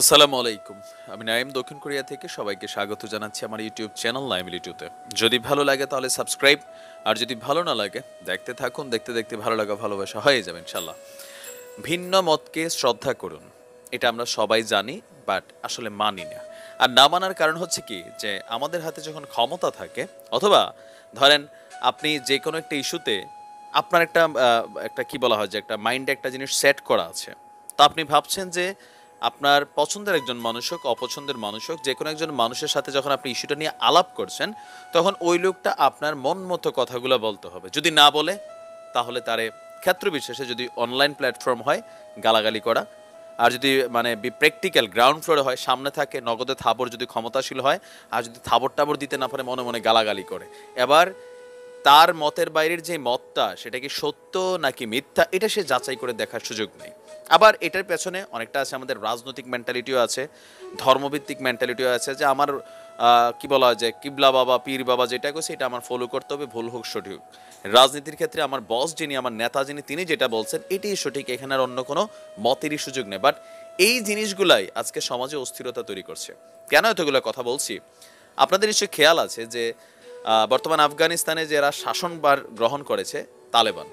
আসসালামু আলাইকুম। আমি নাইম দক্ষিণ কোরিয়া থেকে সবাইকে স্বাগত জানাচ্ছি আমার ইউটিউব চ্যানেল নাইম ইলিটুতে যদি ভালো লাগে তাহলে সাবস্ক্রাইব, আর যদি ভালো না লাগে, দেখতে থাকুন, দেখতে দেখতে ভালো লাগা, ভালোবাসা হয়ে যাবে ইনশাল্লাহ ভিন্ন মতকে শ্রদ্ধা করুন। এটা আমরা সবাই জানি, বাট আসলে মানি না। আর না মানার কারণ হচ্ছে কি, যে আমাদের হাতে যখন ক্ষমতা থাকে, অথবা ধরেন আপনি যে কোনো একটা ইস্যুতে আপনার একটা একটা কি বলা হয় যে, একটা মাইন্ডে একটা জিনিস সেট করা আছে। তো আপনি ভাবছেন যে আপনার পছন্দের একজন মানুষ হোক, অপছন্দের মানুষ হোক, যে কোনো একজন মানুষের সাথে যখন আপনি ইস্যুটা নিয়ে আলাপ করছেন, তখন ওই লোকটা আপনার মন মতো কথাগুলো বলতে হবে। যদি না বলে, তাহলে তারে ক্ষেত্র বিশেষে যদি অনলাইন প্ল্যাটফর্ম হয়, গালাগালি করা। আর যদি মানে প্র্যাকটিক্যাল গ্রাউন্ড ফ্লোরে হয়, সামনে থাকে, নগদে থাবর যদি ক্ষমতাশীল হয়, আর যদি থাবর টাবর দিতে না পারে, মনে মনে গালাগালি করে। এবার তার মতের বাইরের যে মতটা, সেটা কি সত্য নাকি মিথ্যা, এটা সে যাচাই করে দেখার সুযোগ নেই। আবার এটার পেছনে অনেকটা আছে আমাদের রাজনৈতিক মেন্টালিটিও আছে, ধর্মভিত্তিক মেন্টালিটিও আছে, যে আমার কি বলা হয় যে, কিবলা বাবা, পীর বাবা যেটা করছে এটা আমার ফলো করতে হবে, ভুল হোক, সঠিক হোক। রাজনীতির ক্ষেত্রে আমার বস যিনি, আমার নেতা যিনি, তিনি যেটা বলছেন, এটাই সঠিক, এখানে আর অন্য কোনো মতেরই সুযোগ নেই। বাট এই জিনিসগুলাই আজকে সমাজে অস্থিরতা তৈরি করছে। কেন এতগুলো কথা বলছি? আপনাদের নিশ্চয়ই খেয়াল আছে যে বর্তমান আফগানিস্তানে যারা শাসনবার গ্রহণ করেছে, তালেবান।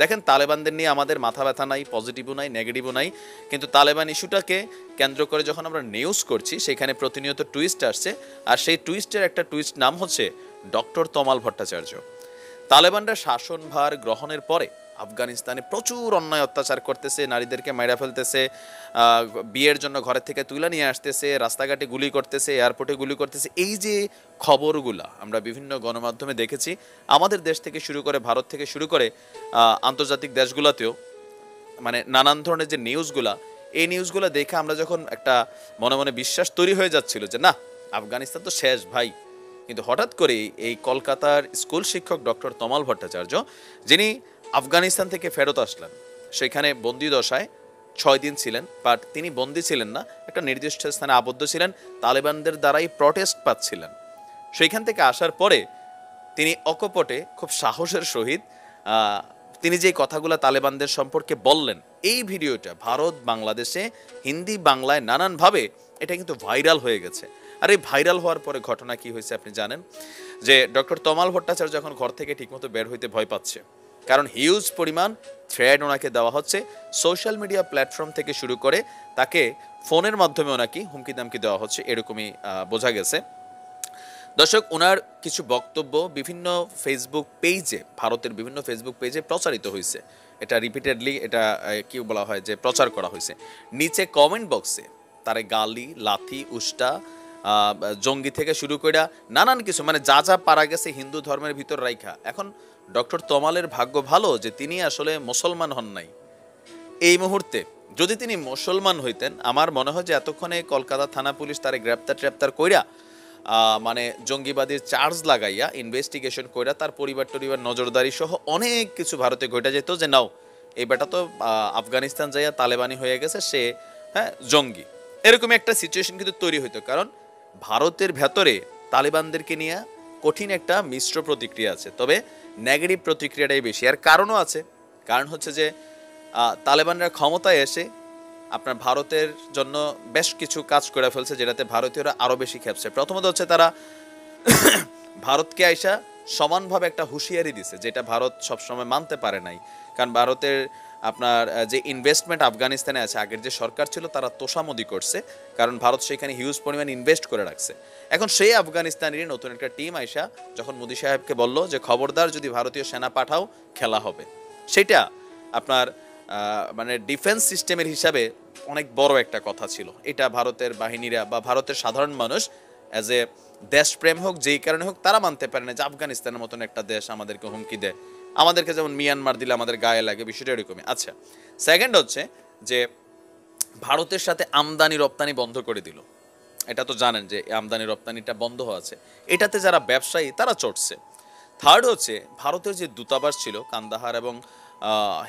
দেখেন, তালেবানদের নিয়ে আমাদের মাথা ব্যথা নাই পজিটিভও নাই নেগেটিভও নাই, কিন্তু তালেবান ইস্যুটাকে কেন্দ্র করে যখন আমরা নিউজ করছি, সেখানে প্রতিনিয়ত টুইস্ট আসছে, আর সেই টুইস্টের একটা টুইস্ট নাম হচ্ছে ডক্টর তমাল ভট্টাচার্য। তালেবানরা শাসনভার গ্রহণের পরে আফগানিস্তানে প্রচুর অন্যায় অত্যাচার করতেছে, নারীদেরকে মাইরা ফেলতেছে বিয়ের জন্য ঘরের থেকে তুলে নিয়ে আসতেছে, রাস্তাঘাটে গুলি করতেছে এয়ারপোর্টে গুলি করতেছে। এই যে খবরগুলা আমরা বিভিন্ন গণমাধ্যমে দেখেছি, আমাদের দেশ থেকে শুরু করে ভারত থেকে শুরু করে আন্তর্জাতিক দেশগুলোতেও মানে নানান ধরনের যে নিউজগুলা, এই নিউজগুলো দেখে আমরা যখন একটা মনে মনে বিশ্বাস তৈরি হয়ে যাচ্ছিল যে, না, আফগানিস্তান তো শেষ ভাই। কিন্তু হঠাৎ করেই এই কলকাতার স্কুল শিক্ষক ডক্টর তমাল ভট্টাচার্য, যিনি আফগানিস্তান থেকে ফেরত আসলেন। সেখানে বন্দি দশায় ছয় দিন ছিলেন, বাট তিনি বন্দি ছিলেন না, একটা নির্দিষ্ট স্থানে আবদ্ধ ছিলেন, তালেবানদের দ্বারাই প্রটেস্ট পাচ্ছিলেন। সেইখান থেকে আসার পরে তিনি অকপটে, খুব সাহসের সহিত তিনি যে কথাগুলো তালেবানদের সম্পর্কে বললেন, এই ভিডিওটা ভারত, বাংলাদেশে, হিন্দি, বাংলায় নানানভাবে, এটা কিন্তু ভাইরাল হয়ে গেছে। আর এই ভাইরাল হওয়ার পরে ঘটনা কি হয়েছে আপনি জানেন? যে ডক্টর তমাল ভট্টাচার্য যখন ঘর থেকে ঠিকমতো বের হইতে ভয় পাচ্ছে কারণ হিউজ পরিমাণ থ্রেড ওনাকে দেওয়া হচ্ছে। সোশ্যাল মিডিয়া প্ল্যাটফর্ম থেকে শুরু করে তাকে ফোনের মাধ্যমে ওনাকে হুমকি দামকি দেওয়া হচ্ছে, এরকমই বোঝা গেছে। দর্শক ওনার কিছু বক্তব্য বিভিন্ন ফেসবুক পেজে ভারতের বিভিন্ন ফেসবুক পেজে প্রচারিত হয়েছে। এটা রিপিটেডলি এটা কি বলা হয় যে প্রচার করা হয়েছে। নিচে কমেন্ট বক্সে তারে গালি, লাথি, উষ্টা জঙ্গি থেকে শুরু করে নানান কিছু মানে যা যা পারা গেছে হিন্দু ধর্মের ভিতর রাইখা। এখন ডক্টর তমালের ভাগ্য ভালো যে তিনি আসলে মুসলমান হন নাই। এই মুহূর্তে যদি তিনি মুসলমান হইতেন, আমার মনে হয় যে এতক্ষণে কলকাতা থানা পুলিশ তারে গ্রেপ্তার ট্রেপ্তার কইরা মানে জঙ্গিবাদীর চার্জ লাগাইয়া ইনভেস্টিগেশন কইরা তার পরিবার টরিবার নজরদারি সহ অনেক কিছু ভারতে ঘটে যেত যে নাও, এই বেটা তো আফগানিস্তান যাইয়া তালেবানি হয়ে গেছে, সে হ্যাঁ জঙ্গি। এরকমই একটা সিচুয়েশন কিন্তু তৈরি হইতো। কারণ ভারতের ভেতরে তালেবানদেরকে নিয়ে কঠিন একটা মিশ্র প্রতিক্রিয়া আছে। তবে নেগেটিভ প্রতিক্রিয়াটাই বেশি। আর কারণও আছে। কারণ হচ্ছে যে তালেবানরা ক্ষমতায় এসে আপনার ভারতের জন্য বেশ কিছু কাজ করে ফেলছে, যেটাতে ভারতীয়রা আরও বেশি খেপছে। প্রথমত হচ্ছে তারা ভারতকে আইসা সমানভাবে একটা হুঁশিয়ারি দিছে, যেটা ভারত সবসময় মানতে পারে নাই। কারণ ভারতের আপনার যে ইনভেস্টমেন্ট আফগানিস্তানে আছে, আগের যে সরকার ছিল, তারা তোষামদি করছে, কারণ ভারত সেখানে হিউজ পরিমাণ ইনভেস্ট করে রাখছে। এখন সেই আফগানিস্তানেরই নতুন একটা টিম আইসা যখন মোদি সাহেবকে বলল যে, খবরদার, যদি ভারতীয় সেনা পাঠাও, খেলা হবে। সেটা আপনার মানে ডিফেন্স সিস্টেমের হিসাবে অনেক বড় একটা কথা ছিল। এটা ভারতের বাহিনীরা বা ভারতের সাধারণ মানুষ অ্যাজ এ দেশপ্রেম হোক, যেই কারণে হোক, তারা মানতে পারে না যে, আফগানিস্তানের মতন একটা দেশ আমাদেরকে হুমকি দেয়। আমাদেরকে যেমন মিয়ানমার দিলে আমাদের গায়ে লাগে, বিষয়টা এরকমই। আচ্ছা সেকেন্ড হচ্ছে যে ভারতের সাথে আমদানি রপ্তানি বন্ধ করে দিল। এটা তো জানেন যে আমদানি রপ্তানিটা বন্ধ আছে। এটাতে যারা ব্যবসায়ী, তারা চটছে থার্ড হচ্ছে ভারতের যে দূতাবাস ছিল, কান্দাহার এবং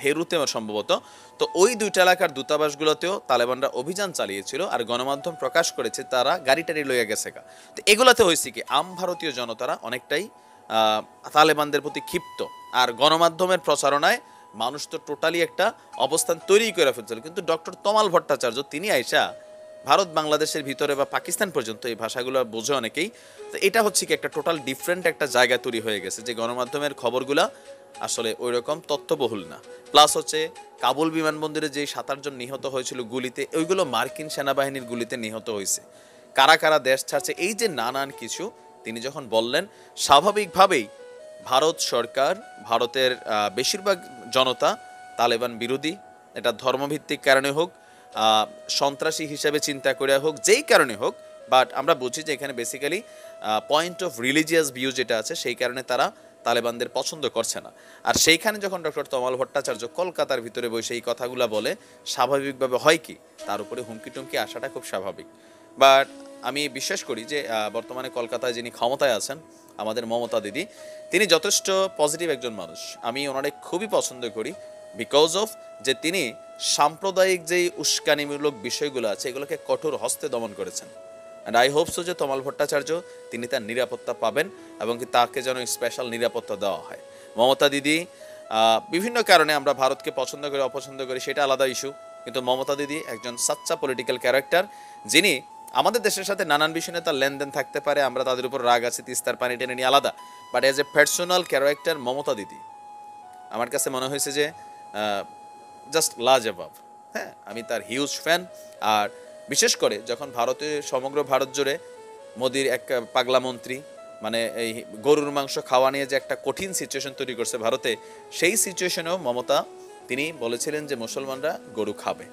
হেরুতে সম্ভবত, তো ওই দুইটা এলাকার দূতাবাসগুলোতেও তালেবানরা অভিযান চালিয়েছিল আর গণমাধ্যম প্রকাশ করেছে তারা গাড়ি টাড়ি লইয়া গেছে গা। তো এগুলাতে হয়েছে কি, আম ভারতীয় জনতারা অনেকটাই তালেবানদের প্রতি ক্ষিপ্ত। আর গণমাধ্যমের প্রচারণায় মানুষ তো টোটালি একটা অবস্থান তৈরি করে ফেলছিল। কিন্তু ডক্টর তমাল ভট্টাচার্য, তিনি আইসা ভারত বাংলাদেশের ভিতরে বা পাকিস্তান পর্যন্ত এই ভাষাগুলো বোঝে অনেকেই। তো এটা হচ্ছে কি একটা টোটাল ডিফারেন্ট একটা জায়গা তৈরি হয়ে গেছে, যে গণমাধ্যমের খবরগুলা আসলে ওই রকম তথ্যবহুল না। প্লাস হচ্ছে কাবুল বিমানবন্দরে যে সাত, আটজন নিহত হয়েছিল গুলিতে, ওইগুলো মার্কিন সেনাবাহিনীর গুলিতে নিহত হয়েছে। কারা কারা দেশ ছাড়ছে, এই যে নানান কিছু তিনি যখন বললেন, স্বাভাবিকভাবেই ভারত সরকার, ভারতের বেশিরভাগ জনতা তালেবান বিরোধী, এটা ধর্মভিত্তিক কারণে হোক সন্ত্রাসী হিসেবে চিন্তা করে হোক, যেই কারণে হোক বাট আমরা বুঝি যে এখানে basically point of religious view যেটা আছে, সেই কারণে তারা তালেবানদের পছন্দ করছে না। আর সেইখানে যখন ডক্টর তমাল ভট্টাচার্য কলকাতার ভিতরে বসে এই কথাগুলো বলে, স্বাভাবিকভাবে হয় কি? তার উপরে হুমকি টুমকি আসাটা খুব স্বাভাবিক। বাট আমি বিশ্বাস করি যে বর্তমানে কলকাতায় যিনি ক্ষমতায় আছেন, আমাদের মমতা দিদি, তিনি যথেষ্ট পজিটিভ একজন মানুষ। আমি ওনারে খুবই পছন্দ করি বিকজ অফ যে, তিনি সাম্প্রদায়িক যেই উস্কানিমূলক বিষয়গুলো আছে, এগুলোকে কঠোর হস্তে দমন করেছেন। অ্যান্ড আই হোপ সো যে, তমাল ভট্টাচার্য, তিনি তার নিরাপত্তা পাবেন এবং তাকে যেন স্পেশাল নিরাপত্তা দেওয়া হয়। মমতা দিদি বিভিন্ন কারণে আমরা ভারতকে পছন্দ করি, অপছন্দ করি, সেটা আলাদা ইস্যু কিন্তু মমতা দিদি একজন সাচ্চা পলিটিক্যাল ক্যারেক্টার যিনি আমাদের দেশের সাথে নানান বিষয় নিয়ে তার লেনদেন থাকতে পারে, আমরা তাদের উপর রাগ আছে, তিস্তার পানি টেনে নিয়ে আলাদা। But as a personal character Mamata Didi, আমার কাছে মনে হয়েছে যে জাস্ট লাজ লাজবাব হ্যাঁ আমি তার হিউজ ফ্যান আর বিশেষ করে যখন ভারতে, সমগ্র ভারত জুড়ে মোদির এক পাগলা মন্ত্রী মানে এই গরুর মাংস খাওয়া নিয়ে যে একটা কঠিন সিচুয়েশন তৈরি করছে ভারতে, সেই সিচুয়েশনেও মমতা, তিনি বলেছিলেন যে মুসলমানরা গরু খাবে।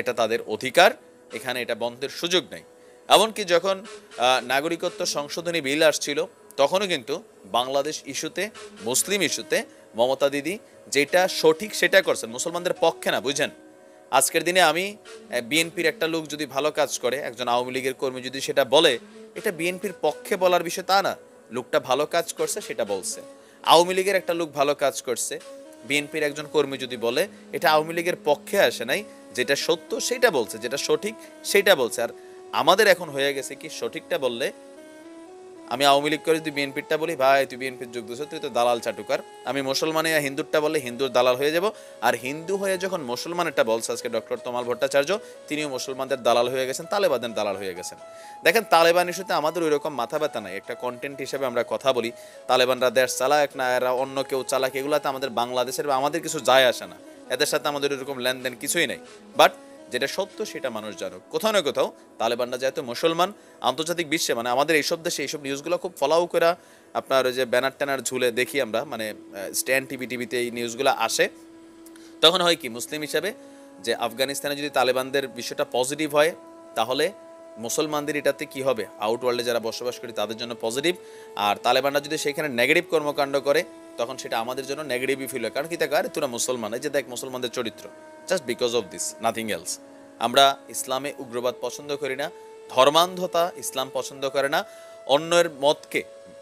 এটা তাদের অধিকার। এখানে এটা বন্ধের সুযোগ নেই। এমনকি যখন নাগরিকত্ব সংশোধনী বিল আসছিল, তখনও কিন্তু বাংলাদেশ ইস্যুতে, মুসলিম ইস্যুতে মমতা দিদি যেটা সঠিক সেটা করছেন, মুসলমানদের পক্ষে না বুঝেন আজকের দিনে আমি বিএনপির একটা লোক যদি ভালো কাজ করে, একজন আওয়ামী লীগের কর্মী যদি সেটা বলে, এটা বিএনপির পক্ষে বলার বিষয় তা না। লোকটা ভালো কাজ করছে, সেটা বলছে। আওয়ামী লীগের একটা লোক ভালো কাজ করছে, বিএনপির একজন কর্মী যদি বলে, এটা আওয়ামী লীগের পক্ষে আসে নাই যেটা সত্য সেটা বলছে, যেটা সঠিক সেটা বলছে। আর আমাদের এখন হয়ে গেছে কি, সঠিকটা বললে আমি আওয়ামী লীগ করে যদি বিএনপিরটা বলি, ভাই তুই বিএনপির যোগ দিচ্ছ তুই তো দালাল চাটুকার। আমি মুসলমানে হিন্দুরটা বললে হিন্দুর দালাল হয়ে যাব। আর হিন্দু হয়ে যখন মুসলমানেরটা বলছে আজকে ডক্টর তমাল ভট্টাচার্য, তিনিও মুসলমানদের দালাল হয়ে গেছেন তালেবানের দালাল হয়ে গেছেন। দেখেন, তালেবান ইস্যুতে আমাদের ওই রকম মাথা ব্যথা নাই। একটা কন্টেন্ট হিসেবে আমরা কথা বলি, তালেবানরা দেশ চালাক না, এরা অন্য কেউ চালাক, এগুলাতে আমাদের বাংলাদেশের বা আমাদের কিছু যায় আসে না। এদের সাথে আমাদের এরকম লেনদেন কিছুই নেই। বাট যেটা সত্য সেটা মানুষ জানুক। কোথাও না কোথাও তালেবানরা যেহেতু মুসলমান, আন্তর্জাতিক বিশ্বে মানে আমাদের এইসব দেশে এইসব নিউজগুলো খুব ফলাও করে আপনার ওই যে ব্যানার ট্যানার ঝুলে দেখি আমরা মানে স্ট্যান্ড টিভি টিভিতে এই নিউজগুলো আসে। তখন হয় কি, মুসলিম হিসাবে যে আফগানিস্তানে যদি তালেবানদের বিষয়টা পজিটিভ হয়, তাহলে মুসলমানদের এটাতে কি হবে? আউট ওয়ার্ল্ডে যারা বসবাস করি তাদের জন্য পজিটিভ আর তালেবানরা যদি সেখানে নেগেটিভ কর্মকাণ্ড করে তখন সেটা আমাদের জন্য নেগেটিভই ফিল হয়। কারণ কি দেখো, আরে তোরা মুসলমান, এই যে দেখ মুসলমানদের চরিত্র just because of this nothing else আমরা ইসলামে উগ্রবাদ পছন্দ করি না, ধর্মান্ধতা ইসলাম পছন্দ করে না, অন্যের মতকে,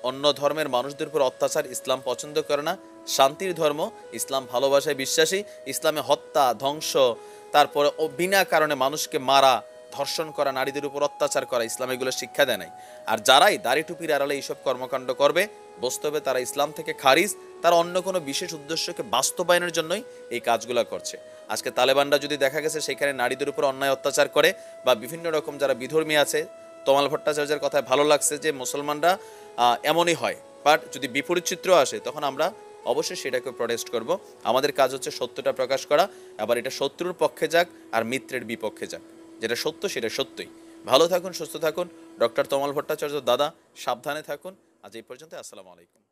অন্য ধর্মের মানুষদের উপর অত্যাচার ইসলাম পছন্দ করে না, শান্তির ধর্ম, ইসলাম ভালোবাসায় বিশ্বাসী, ইসলামে হত্যা, ধ্বংস, তারপরে বিনা কারণে মানুষকে মারা ধর্ষণ করা, নারীদের উপর অত্যাচার করা, ইসলাম এগুলো শিক্ষা দেয় নাই। আর যারাই দাড়ি টুপির আড়ালে এইসব কর্মকাণ্ড করবে, বাস্তবে তারা ইসলাম থেকে খারিজ, তারা অন্য কোনো বিশেষ উদ্দেশ্যকে বাস্তবায়নের জন্যই এই কাজগুলো করছে। আজকে তালেবানরা যদি দেখা গেছে সেখানে নারীদের উপর অন্যায় অত্যাচার করে, বা বিভিন্ন রকম যারা বিধর্মী আছে, তমাল ভট্টাচার্যের কথায় ভালো লাগছে যে মুসলমানরা এমনই হয়। বাট যদি বিপরীত চিত্র আসে, তখন আমরা অবশ্যই সেটাকে প্রটেস্ট করব। আমাদের কাজ হচ্ছে সত্যটা প্রকাশ করা আবার এটা শত্রুর পক্ষে যাক আর মিত্রের বিপক্ষে যাক। যেটা সত্য সেটা সত্যই। ভালো থাকুন, সুস্থ থাকুন। ডক্টর তমাল ভট্টাচার্য দাদা, সাবধানে থাকুন। আজ এই পর্যন্ত আসসালামু আলাইকুম।